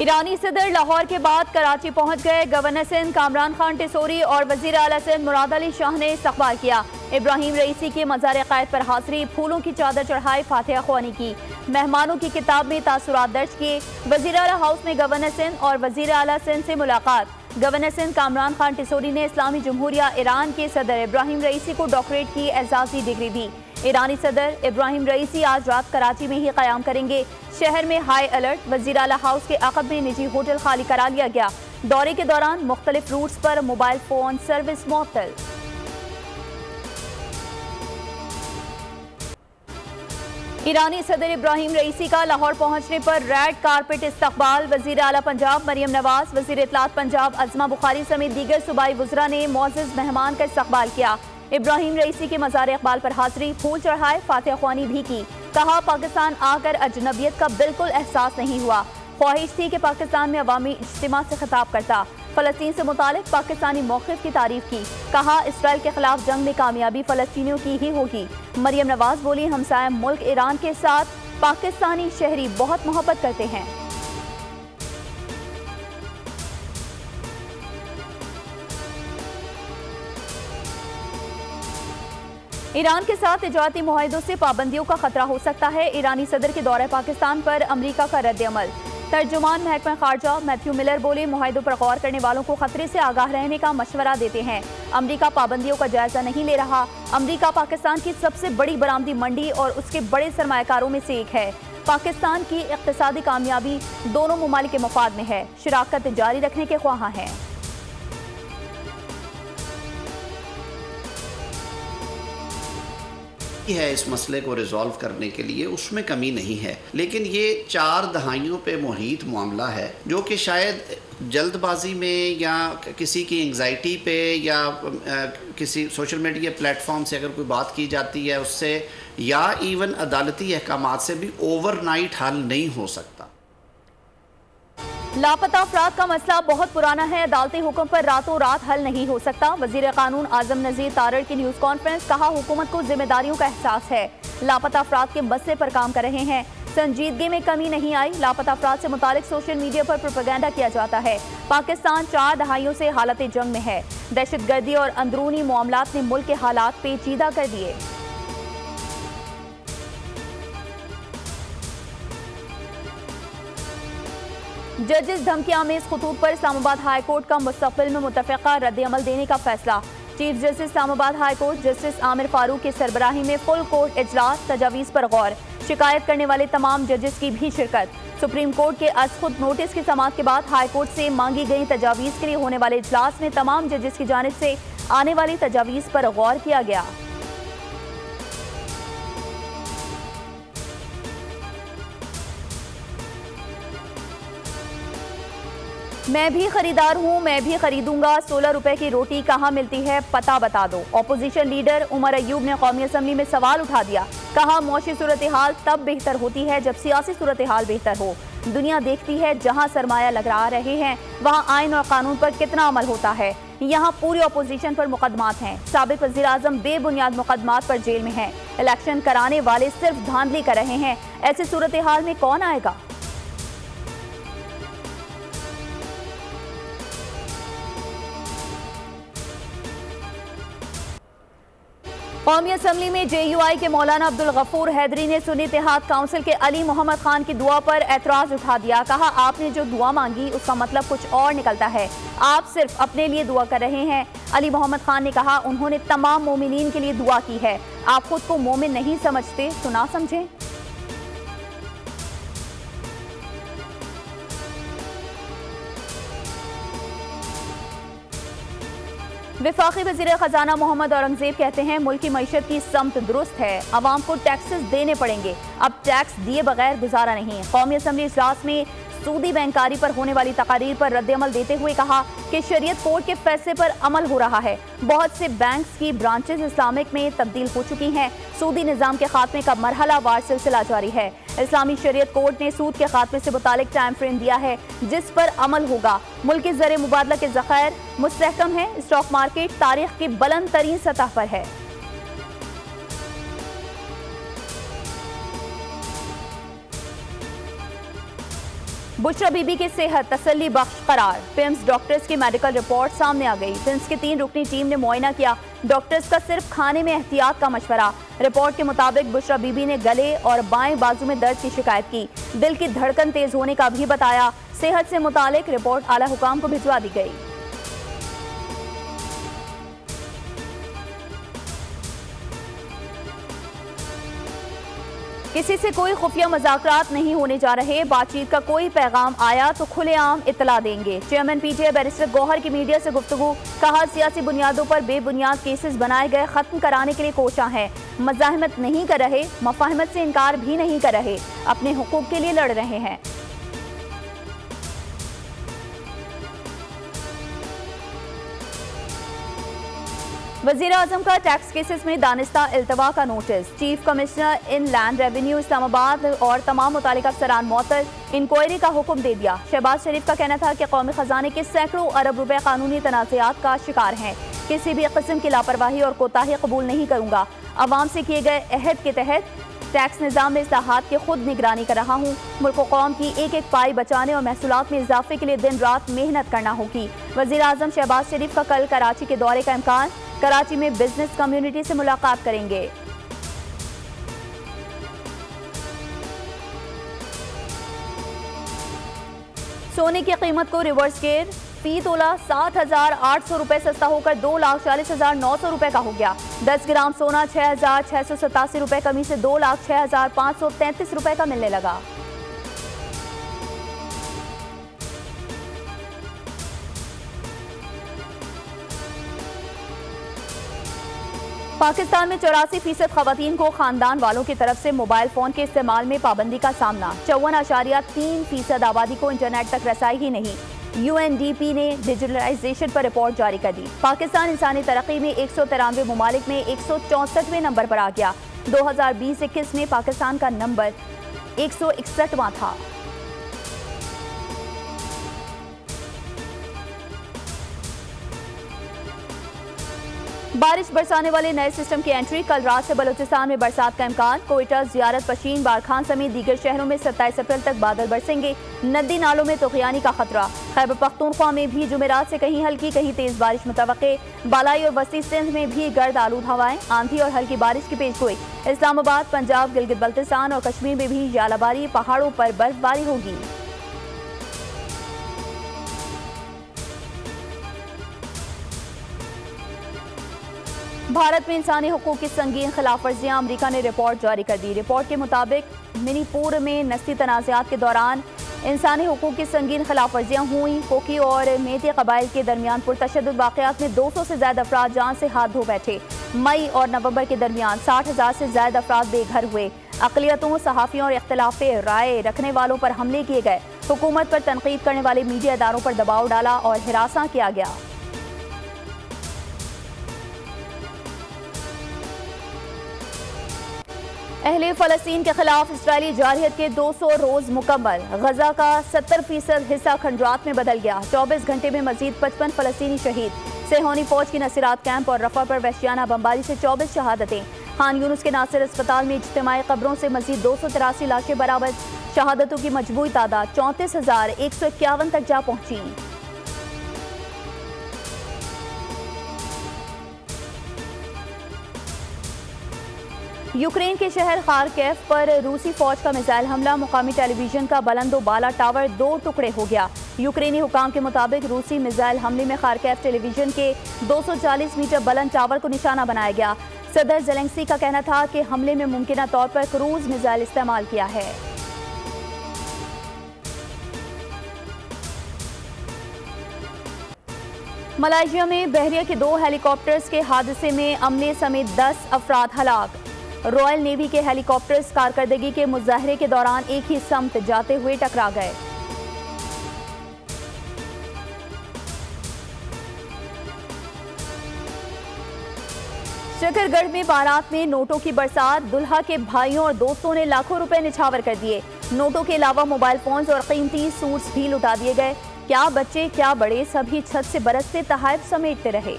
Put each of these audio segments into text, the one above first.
ईरानी सदर लाहौर के बाद कराची पहुँच गए गवर्नर सिंध कामरान खान टिसोरी और वज़ीर अला सिंध मुराद अली शाह ने इस्तकबाल किया। इब्राहिम रईसी के मजार कैद पर हाजिरी, फूलों की चादर चढ़ाई, फातिहा खुआनी की। मेहमानों की किताब में तासुरात दर्ज किए। वज़ीर अला हाउस में गवर्नर सिंध और वज़ीर अला सिंध से मुलाकात। गवर्नर सिंध कामरान खान टिसोरी ने इस्लामी जमहूरिया ईरान के सदर इब्राहिम रईसी को डॉक्टरेट की एजाजी डिग्री दी। ईरानी सदर इब्राहिम रईसी आज रात कराची में ही क्याम करेंगे। शहर में हाई अलर्ट वज़ीर अला हाउस के अकब में निजी होटल खाली करा लिया गया। दौरे के दौरान मुख्तलिफ़ रूट्स पर मोबाइल फ़ोन सर्विस मअतल। ईरानी सदर इब्राहिम रईसी का लाहौर पहुँचने पर रेड कारपेट इस्तकबाल। वज़ीर अला पंजाब मरियम नवाज़, वज़ीर इतलात पंजाब अजमा बुखारी समेत दीगर सूबाई वजरा ने मोजिज मेहमान का इस्तकबाल किया। इब्राहिम रईसी के मजार इकबाल पर हाजिरी, फूल चढ़ाए, फातह खानी भी की। कहा, पाकिस्तान आकर अजनबियत का बिल्कुल एहसास नहीं हुआ। ख्वाहिश थी कि पाकिस्तान में अवामी इज्तम से खिताब करता। फलस्तीन से मुतालिक पाकिस्तानी मौकफ की तारीफ़ की। कहा, इसराइल के खिलाफ जंग में कामयाबी फ़लस्तियों की ही होगी। मरियम नवाज़ बोली हमसाय मुल्क ईरान के साथ पाकिस्तानी शहरी बहुत मोहब्बत करते हैं। ईरान के साथ तजारती माहों से पाबंदियों का खतरा हो सकता है। ईरानी सदर के दौरे पाकिस्तान पर अमरीका का रद्द अमल तर्जुमान महकमा खारजा मैथ्यू मिलर बोले माहों पर गौर करने वालों को खतरे से आगाह रहने का मशवरा देते हैं। अमरीका पाबंदियों का जायजा नहीं ले रहा। अमरीका पाकिस्तान की सबसे बड़ी बरामदी मंडी और उसके बड़े सरमाकारों में से एक है। पाकिस्तान की इकतदी कामयाबी दोनों ममालिक के मफाद में है। शराकत जारी रखने के ख्वाह हैं। है इस मसले को रिजॉल्व करने के लिए, उसमें कमी नहीं है। लेकिन ये चार दहाइयों पे मुहित मामला है, जो कि शायद जल्दबाजी में या किसी की एंगजाइटी पे या किसी सोशल मीडिया प्लेटफॉर्म से अगर कोई बात की जाती है उससे, या इवन अदालती अहकाम से भी ओवरनाइट हल नहीं हो सकता। लापता अफराद का मसला बहुत पुराना है। अदालती हुक्म पर रातों रात हल नहीं हो सकता। वज़ीर कानून आज़म नजीर तारड़ की न्यूज़ कॉन्फ्रेंस कहा, हुकूमत को जिम्मेदारियों का एहसास है। लापता अफराद के मसले पर काम कर रहे हैं। संजीदगी में कमी नहीं आई। लापता अफराद से मुतालिक सोशल मीडिया पर प्रोपेगेंडा किया जाता है। पाकिस्तान चार दहाइयों से हालत जंग में है। दहशत गर्दी और अंदरूनी मामला ने मुल्क के हालात पेचीदा कर दिए। जजेस धमकियाँ में इस खतूत पर इस्लामाबाद हाईकोर्ट का मुस्तबिल में मुतफ़ा रद्द अमल देने का फैसला। Chief justice Islamabad high court justice Aamir Farooq की सरबराही में फुल कोर्ट इजलास, तजावीज़ पर गौर। शिकायत करने वाले तमाम जजेस की भी शिरकत। सुप्रीम कोर्ट के अज खुद नोटिस की समात के बाद हाईकोर्ट से मांगी गई तजावीज़ के लिए होने वाले इजलास में तमाम जजेस की जानब से आने वाली तजावीज़ पर गौर किया गया। मैं भी खरीदार हूँ, मैं भी खरीदूँगा। सोलह रुपए की रोटी कहाँ मिलती है, पता बता दो। अपोजिशन लीडर उमर अयूब ने कौमी असम्बली में सवाल उठा दिया। कहा मौशी सूरत हाल तब बेहतर होती है जब सियासी सूरत हाल बेहतर हो। दुनिया देखती है जहाँ सरमाया लगा रहे हैं, वहाँ आइन और कानून पर कितना अमल होता है। यहाँ पूरी अपोजिशन पर मुकदमात हैं। सबक वजी अजम बेबुनियाद मुकदमात पर जेल में हैं। इलेक्शन कराने वाले सिर्फ़ धांधली कर रहे हैं। ऐसी सूरत हाल में कौन आएगा? कौमी असम्बली में जे यू आई के मौलाना अब्दुल गफूर हैदरी ने सुन्नी इतिहाद काउंसिल के अली मोहम्मद खान की दुआ पर एतराज़ उठा दिया। कहा, आपने जो दुआ मांगी, उसका मतलब कुछ और निकलता है। आप सिर्फ़ अपने लिए दुआ कर रहे हैं। अली मोहम्मद खान ने कहा, उन्होंने तमाम मोमिन के लिए दुआ की है। आप खुद को मोमिन नहीं समझते तो ना समझें। विफाकी वज़ीर खजाना मोहम्मद औरंगज़ेब कहते हैं, मुल्क की मीशत की समत दुरुस्त है। आवाम को टैक्सेस देने पड़ेंगे। अब टैक्स दिए बगैर गुजारा नहीं कौमी असम्बली इजलास में सूदी बैंकारी पर होने वाली तकारीर पर रद्दमल देते हुए कहा कि शरीयत कोर्ट के फैसले पर अमल हो रहा है। बहुत से बैंक की ब्रांचेस इस्लामिक में तब्दील हो चुकी हैं। सूदी निज़ाम के खात्मे का मरहला वार सिलसिला जारी है। इस्लामी शरीयत कोर्ट ने सूद के खात्मे से मुतालिक टाइम फ्रेम दिया है, जिस पर अमल होगा। मुल्क के जर मुबादला के जखायर मुस्तकम है। स्टॉक मार्केट तारीख की बुलंद तरीन सतह पर है। बुशरा बीबी की सेहत तसली बख्श करार। पिम्स डॉक्टर्स की मेडिकल रिपोर्ट सामने आ गई। पिम्स की तीन रुकनी टीम ने मुआयना किया। डॉक्टर्स का सिर्फ़ खाने में एहतियात का मशवरा। रिपोर्ट के मुताबिक बुशरा बीबी ने गले और बाएँ बाजू में दर्द की शिकायत की। दिल की धड़कन तेज होने का भी बताया। सेहत से मुतालिक रिपोर्ट आला हुकाम को भिजवा दी गई। किसी से कोई खुफिया मज़ाक नहीं होने जा रहे। बातचीत का कोई पैगाम आया तो खुलेआम इतला देंगे। चेयरमैन पीटीए बैरिस्टर गौहर की मीडिया से गुफ्तु कहा सियासी बुनियादों पर बेबुनियाद केसेस बनाए गए, खत्म कराने के लिए कोशा है। मजाहमत नहीं कर रहे, मफाहमत से इनकार भी नहीं कर रहे। अपने हकूक के लिए लड़ रहे हैं। वज़ीर अजम का टैक्स केसेस में दानिस्ता अल्तवा का notice. Chief commissioner inland revenue Islamabad और तमाम मुतल अफसरान मअतल इंक्वायरी का हुक्म दे दिया। शहबाज शरीफ का कहना था कि कौमी खजाने के सैकड़ों अरब रुपए कानूनी तनाज़ात का शिकार हैं। किसी भी किस्म की लापरवाही और कोताही कबूल नहीं करूँगा। आवाम से किए गए अहद के तहत टैक्स निज़ाम में इसलाहत की खुद निगरानी कर रहा हूँ। मुल्क कौम की एक एक पाई बचाने और महसूलत में इजाफे के लिए दिन रात मेहनत करना होगी। वजी अजम शहबाज शरीफ का कल कराची के दौरे का इम्कान कराची में बिज़नेस कम्युनिटी से मुलाकात करेंगे। सोने की कीमत को रिवर्स गेयर फ़ी तोला सात हज़ार आठ सौ रुपए सस्ता होकर दो लाख चालीस हज़ार नौ सौ रुपए का हो गया। दस ग्राम सोना छह हज़ार छह सौ सतासी रुपए कमी से दो लाख छह हज़ार पाँच सौ तैंतीस रुपए का मिलने लगा। पाकिस्तान में चौरासी फ़ीसद खातन को खानदान वालों की तरफ़ से मोबाइल फ़ोन के इस्तेमाल में पाबंदी का सामना। चौवन आशारिया तीन फ़ीसद आबादी को इंटरनेट तक रसाई ही नहीं। यूएनडीपी ने डिजिटलाइजेशन पर रिपोर्ट जारी कर दी। पाकिस्तान इंसानी तरक्की में एक सौ तिरानवे ममालिक में एक सौ चौंसठवें नंबर पर आ गया। दो हज़ार बीस इक्कीस में पाकिस्तान का नंबर एक सौ इकसठवां था। बारिश बरसाने वाले नए सिस्टम की एंट्री। कल रात से बलूचिस्तान में बरसात का इम्कान। कोयटा, जियारत पशीन बारखान समेत दीगर शहरों में सत्ताईस अप्रैल तक बादल बरसेंगे। नदी नालों में तोखियानी का खतरा। खैबर पख्तूनख्वा में भी जुमेरात से कहीं हल्की, कहीं तेज बारिश मुतव बालाई और वस्ती सिंध में भी गर्द आलूद हवाएँ। आंधी और हल्की बारिश की पेश गोई इस्लामाबाद, पंजाब, गिलगित बल्तिस्तान और कश्मीर में भी जालाबारी पहाड़ों पर बर्फबारी होगी। भारत में इंसानी हकूक की संगीन खिलाफ वर्जियाँ अमरीका ने रिपोर्ट जारी कर दी। रिपोर्ट के मुताबिक मणिपुर में नस्ली तनाज़ात के दौरान इंसानी हकूक की संगीन खिलाफ वर्जियाँ हुई। कोकी और मेती कबाइल के दरमियान पुरतशद वाक़ात में दो सौ से ज़्यादा अफराद जान से हाथ धो बैठे। मई और नवंबर के दरमियान साठ हज़ार से ज़्यादा अफराद बेघर हुए। अकलीतों, सहाफ़ियों और इख्तलाफ राय रखने वालों पर हमले किए गए। हुकूमत पर तनकीद करने वाले मीडिया इदारों पर दबाव डाला और हिरासा किया गया। अहले फ़लस्तीन के खिलाफ इसराइली जारहत के 200 रोज मुकम्मल। गजा का 70 फ़ीसद हिस्सा खंडरात में बदल गया। 24 घंटे में मजीद 55 फ़लस्तनी शहीद। सेहोनी फौज की नसीरात कैंप और रफा पर वैशियाना बमबारी से 24 शहादतें। खान यूनुस के नासिर अस्पताल में इज्तमाही कब्रों से मजीद दो सौ तिरासी लाशें बराबर शहादतों की मज़बूत तादाद चौंतीस हज़ार एक सौ इक्यावन तक जा पहुँची। यूक्रेन के शहर खारकेफ पर रूसी फौज का मिसाइल हमला, मुकामी टेलीविज़न का बुलंदो बाला टावर दो टुकड़े हो गया। यूक्रेनी हुकाम के मुताबिक रूसी मिसाइल हमले में खारकेफ टेलीविज़न के 240 मीटर बुलंद टावर को निशाना बनाया गया। सदर जेलेंसी का कहना था कि हमले में मुमकिन तौर पर क्रूज मिसाइल इस्तेमाल किया है। मलाइशिया में बहरिया के दो हेलीकॉप्टर्स के हादसे में अमले समेत 10 अफराद हलाक। रॉयल नेवी के हेलीकॉप्टर्स कारकर्दगी के मुजाहरे के दौरान एक ही समत जाते हुए टकरा गए। शकरगढ़ में बारात में नोटों की बरसात, दुल्हा के भाइयों और दोस्तों ने लाखों रुपए निछावर कर दिए। नोटों के अलावा मोबाइल फोन्स और कीमती सूट्स भी लुटा दिए गए। क्या बच्चे, क्या बड़े, सभी छत से बरसते तहाफ समेटते रहे।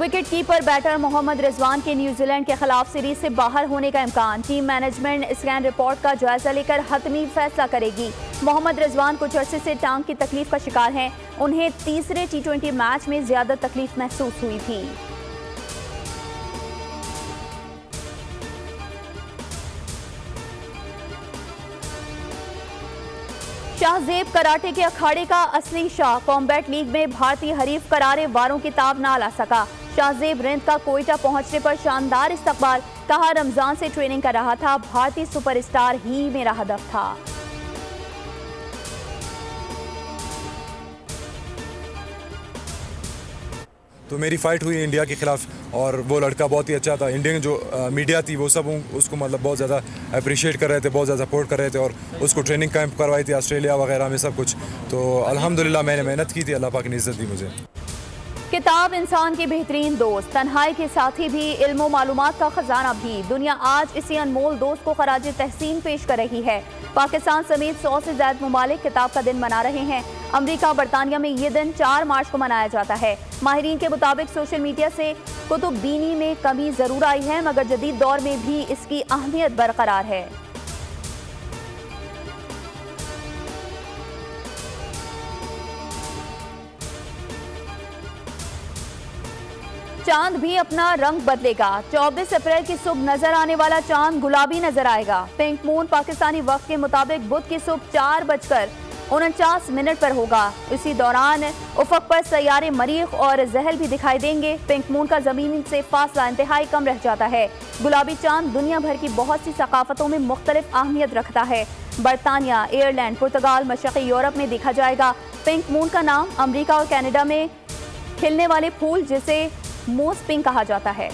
Wicket keeper batter Mohammad Rizwan के न्यूजीलैंड के खिलाफ सीरीज़ से बाहर होने का इम्कान। टीम मैनेजमेंट स्कैन रिपोर्ट का जायजा लेकर हतमी फैसला करेगी। मोहम्मद रिजवान कुछ अरसे से टांग की तकलीफ़ का शिकार हैं। उन्हें तीसरे टी मैच में ज़्यादा तकलीफ़ महसूस हुई थी। शाहजेब कराटे के अखाड़े का असली शाह। कॉम्बैट लीग में भारतीय हरीफ करारे वारों की ताब ना ला सका। शाहजेब रिंद का कोयटा पहुँचने पर शानदार इस्तकबाल। कहा रमज़ान से ट्रेनिंग कर रहा था। भारतीय सुपरस्टार ही मेरा हदफ था। तो मेरी फ़ाइट हुई इंडिया के ख़िलाफ़ और वो लड़का बहुत ही अच्छा था। इंडियन जो आ, मीडिया थी वो सब उसको मतलब बहुत ज़्यादा अप्रिशिएट कर रहे थे बहुत ज़्यादा सपोर्ट कर रहे थे और उसको ट्रेनिंग कैंप करवाई थी ऑस्ट्रेलिया वगैरह में सब कुछ। तो अल्हम्दुलिल्लाह मैंने मेहनत की थी अल्लाह पाक ने इज़्ज़त दी मुझे। किताब इंसान के बेहतरीन दोस्त, तन्हाई के साथ भी, इल्म मालूम का खजाना भी। दुनिया आज इसी अनमोल दोस्त को खराज तहसीन पेश कर रही है। पाकिस्तान समेत सौ से ज़्यादा ममालिक किताब का दिन मना रहे हैं। अमरीका बरतानिया में ये दिन चार मार्च को मनाया जाता है। माहरीन के मुताबिक सोशल मीडिया से कुतुब बीनी में कमी ज़रूर आई है, मगर जदीद दौर में भी इसकी अहमियत बरकरार है। चाँद भी अपना रंग बदलेगा। 24 अप्रैल की सुबह नज़र आने वाला चाँद गुलाबी नज़र आएगा। पिंक मून पाकिस्तानी वक्त के मुताबिक बुध की सुबह चार बजकर उनचास मिनट पर होगा। इसी दौरान उफक पर सैारे मरीख और जहल भी दिखाई देंगे। पिंक मून का ज़मीन से फासला इंतहाई कम रह जाता है। गुलाबी चाँद दुनिया भर की बहुत सी सकाफतों में मुख्तलिफ़ अहमियत रखता है। बरतानिया, एयरलैंड, पुर्तगाल, मशरक़ी यूरोप में देखा जाएगा। पिंक मून का नाम अमरीका और कैनेडा में खिलने वाले फूल जिसे मोस पिंक कहा जाता है।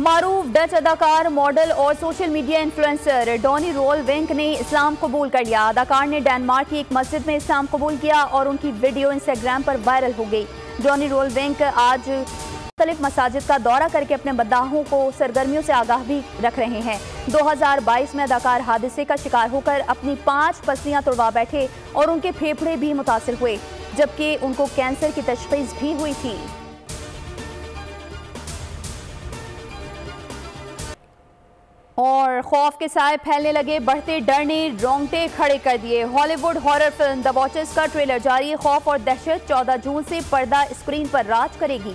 मारूफ, डच अदाकार, मॉडल और social media influencer Donny Roelvink ने इस्लाम कबूल कर लिया। अदाकार ने डेनमार्क की एक मस्जिद में इस्लाम कबूल किया और उनकी वीडियो इंस्टाग्राम पर वायरल हो गई। डॉनी रोल वेंक आज मुख्तलिफ़ मसाजिद का दौरा करके अपने बदाहों को सरगर्मियों से आगाह भी रख रहे हैं। 2022 में अदाकार हादसे का शिकार होकर अपनी पाँच पसलियाँ तोड़वा बैठे और उनके फेफड़े भी मुतासर हुए। जबकि उनको कैंसर की तशखीस भी हुई थी। और खौफ के साय फैलने लगे, बढ़ते डर ने रोंगटे खड़े कर दिए। Hollywood horror film the Watchers का ट्रेलर जारी खौफ और दहशत 14 जून से पर्दा स्क्रीन पर राज करेगी।